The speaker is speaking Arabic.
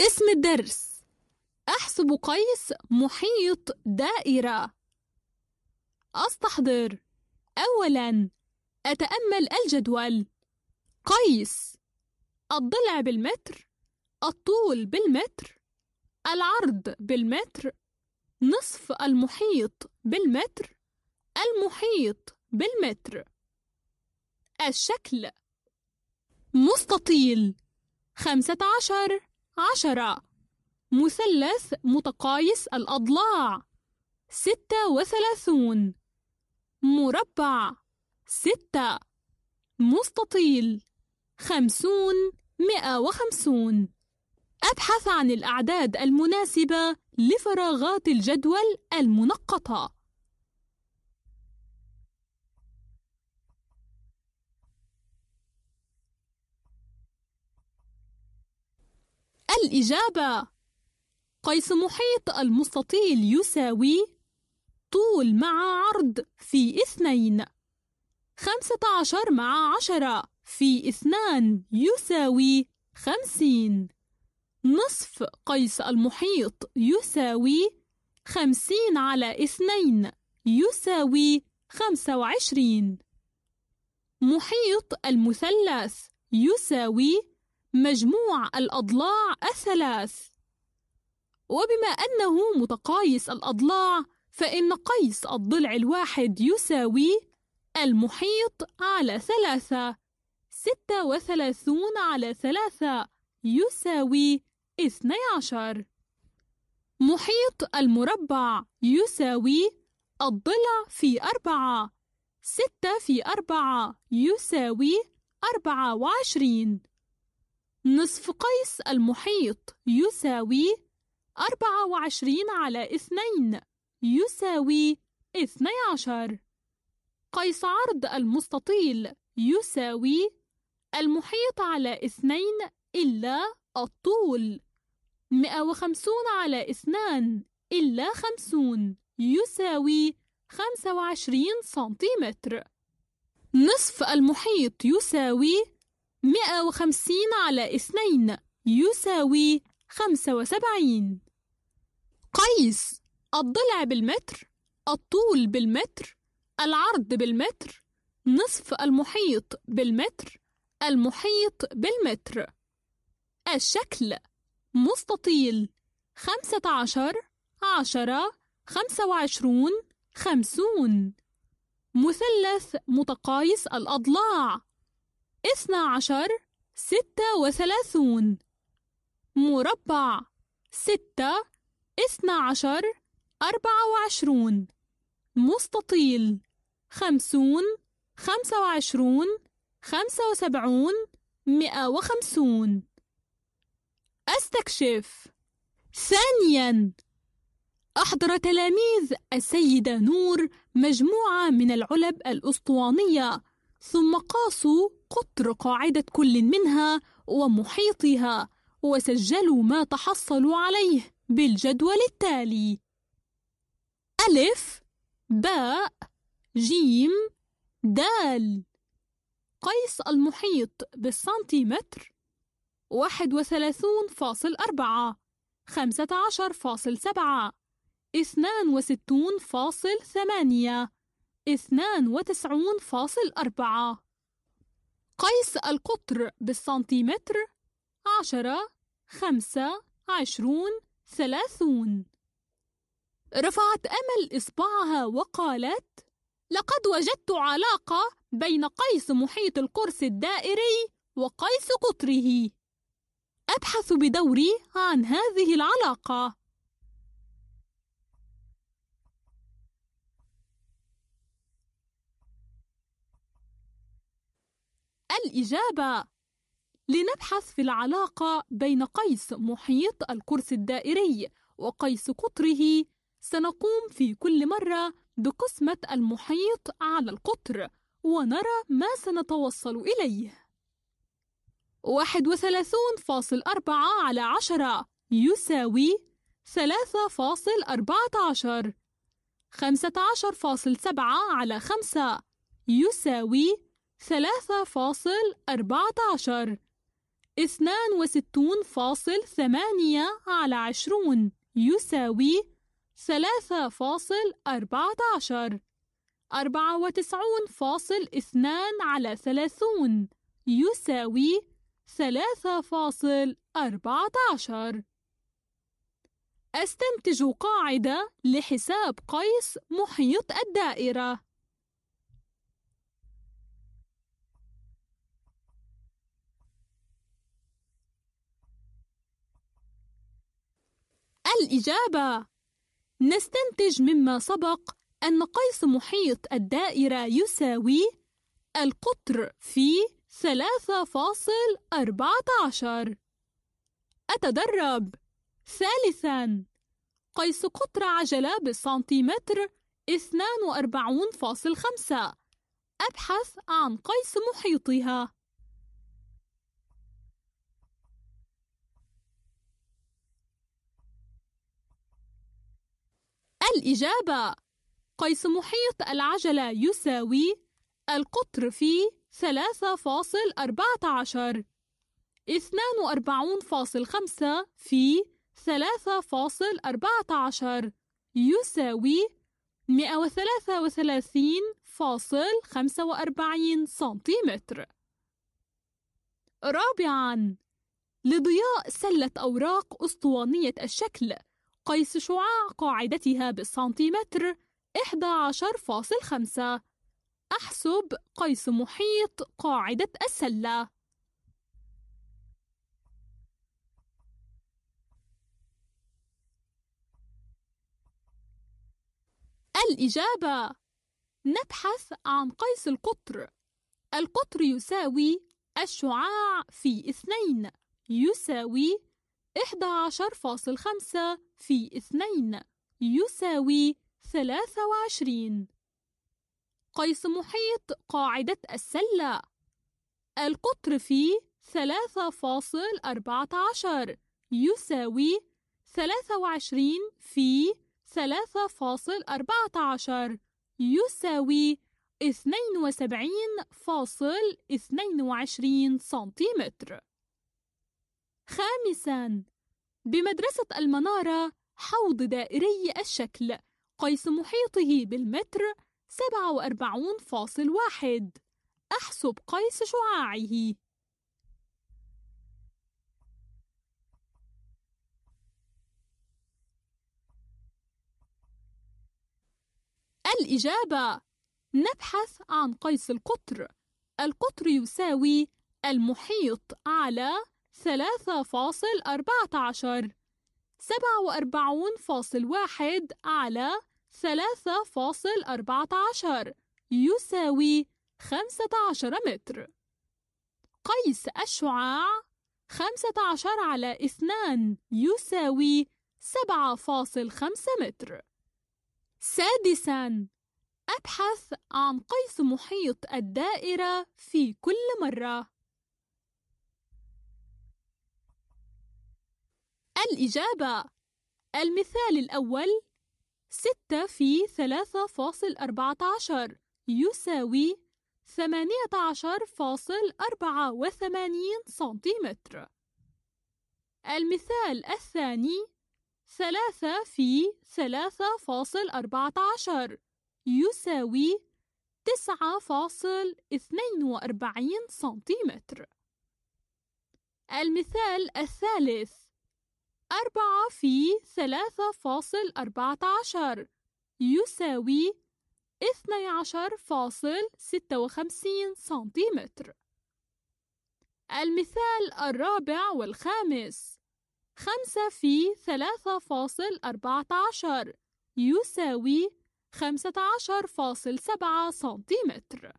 اسم الدرس. أحسب قيس محيط دائرة. أستحضر. أولاً أتأمل الجدول. قيس. الضلع بالمتر. الطول بالمتر. العرض بالمتر. نصف المحيط بالمتر. المحيط بالمتر. الشكل. مستطيل. خمسة عشر. عشرة. مثلث متقايس الأضلاع. ستة وثلاثون. مربع. ستة. مستطيل. خمسون. مئة وخمسون. أبحث عن الأعداد المناسبة لفراغات الجدول المنقطة. الإجابة. قيس محيط المستطيل يساوي طول مع عرض في اثنين. خمسة عشر مع عشرة في اثنان يساوي خمسين. نصف قيس المحيط يساوي خمسين على اثنين يساوي خمسة وعشرين. محيط المثلث يساوي مجموع الأضلاع الثلاث. وبما أنه متقايس الأضلاع فإن قيس الضلع الواحد يساوي المحيط على ثلاثة ستة وثلاثون على ثلاثة يساوي اثني عشر. محيط المربع يساوي الضلع في أربعة ستة في أربعة يساوي أربعة وعشرين. نصف قيس المحيط يساوي أربعة وعشرين على اثنين يساوي اثني عشر. قيس عرض المستطيل يساوي المحيط على اثنين إلا الطول. مئة وخمسون على اثنان إلا خمسون يساوي خمسة وعشرين سنتيمتر. نصف المحيط يساوي مئة وخمسين على اثنين يساوي خمسة وسبعين. قيس الضلع بالمتر الطول بالمتر العرض بالمتر نصف المحيط بالمتر المحيط بالمتر. الشكل مستطيل خمسة عشر عشرة خمسة وعشرون خمسون. مثلث متقايس الأضلاع. اثنى عشر ستة وثلاثون. مربع ستة اثنى عشر أربعة وعشرون. مستطيل خمسون خمسة وعشرون خمسة وسبعون مئة وخمسون. أستكشف. ثانياً أحضر تلاميذ السيدة نور مجموعة من العلب الأسطوانية. ثم قاسوا قطر قاعدة كل منها ومحيطها وسجلوا ما تحصلوا عليه بالجدول التالي. ألف باء جيم دال. قيس المحيط بالسنتيمتر واحد وثلاثون فاصل أربعة خمسة عشر فاصل سبعة اثنان وستون فاصل ثمانية. اثنان وتسعون فاصل أربعة. قيس القطر بالسنتيمتر عشرة خمسة عشرون ثلاثون. رفعت أمل إصبعها وقالت لقد وجدت علاقة بين قيس محيط القرص الدائري وقيس قطره. أبحث بدوري عن هذه العلاقة. الإجابة لنبحث في العلاقة بين قيس محيط القرص الدائري وقيس قطره. سنقوم في كل مرة بقسمة المحيط على القطر ونرى ما سنتوصل إليه. واحد وثلاثون فاصل أربعة على عشرة يساوي ثلاثة فاصل أربعة عشر. خمسة عشر فاصل سبعة على خمسة يساوي ثلاثة فاصل أربعة عشر. اثنان وستون فاصل ثمانية على عشرون يساوي ثلاثة فاصل أربعة عشر. أربعة وتسعون فاصل اثنان على ثلاثون يساوي ثلاثة فاصل أربعة عشر. أستنتج قاعدة لحساب قيس محيط الدائرة. الإجابة. نستنتج مما سبق أن قيس محيط الدائرة يساوي القطر في ثلاثة فاصل أربعة عشر. أتدرب. ثالثاً قيس قطر عجلة بالسنتيمتر اثنان وأربعون فاصل خمسة. أبحث عن قيس محيطها. الإجابة قيس محيط العجلة يساوي القطر في ثلاثة فاصل أربعة عشر. اثنان وأربعون فاصل خمسة في ثلاثة فاصل أربعة عشر يساوي مئة وثلاثة وثلاثين فاصل خمسة وأربعين سنتيمتر. رابعاً لضياء سلة أوراق أسطوانية الشكل. قيس شعاع قاعدتها بالسنتيمتر 11.5 أحسب قيس محيط قاعدة السلة. الإجابة نبحث عن قيس القطر. القطر يساوي الشعاع في اثنين يساوي إحدى عشر فاصل خمسة في اثنين يساوي ثلاثة وعشرين. قيس محيط قاعدة السلة. القطر في ثلاثة فاصل أربعة عشر يساوي ثلاثة وعشرين في ثلاثة فاصل أربعة عشر يساوي اثنين وسبعين فاصل اثنين وعشرين سنتيمتر. خامساً بمدرسة المنارة حوض دائري الشكل قيس محيطه بالمتر سبعة وأربعون فاصل واحد. أحسب قيس شعاعه. الإجابة نبحث عن قيس القطر. القطر يساوي المحيط على ثلاثة فاصل أربعة عشر. سبعة وأربعون فاصل واحد على ثلاثة فاصل أربعة عشر. يساوي خمسة عشر متر. قيس الشعاع خمسة عشر على اثنان يساوي سبعة فاصل خمسة متر. سادساً أبحث عن قيس محيط الدائرة في كل مرة. الإجابة المثال الأول ستة في ثلاثة فاصل أربعة عشر يساوي ثمانية عشر فاصل أربعة وثمانين سنتيمتر. المثال الثاني ثلاثة في ثلاثة فاصل أربعة عشر يساوي تسعة فاصل اثنين وأربعين سنتيمتر. المثال الثالث أربعة في ثلاثة فاصل أربعة عشر. يساوي اثني عشر فاصل ستة وخمسين سنتيمتر. المثال الرابع والخامس. خمسة في ثلاثة فاصل أربعة عشر. يساوي خمسة عشر فاصل سبعة سنتيمتر.